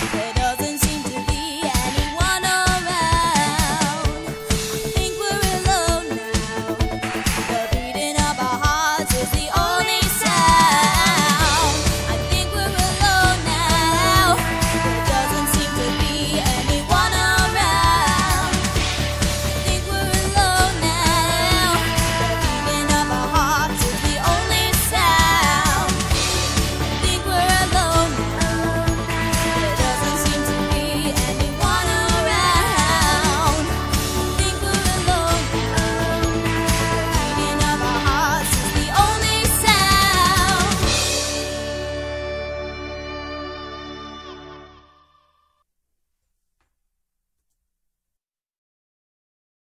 It doesn't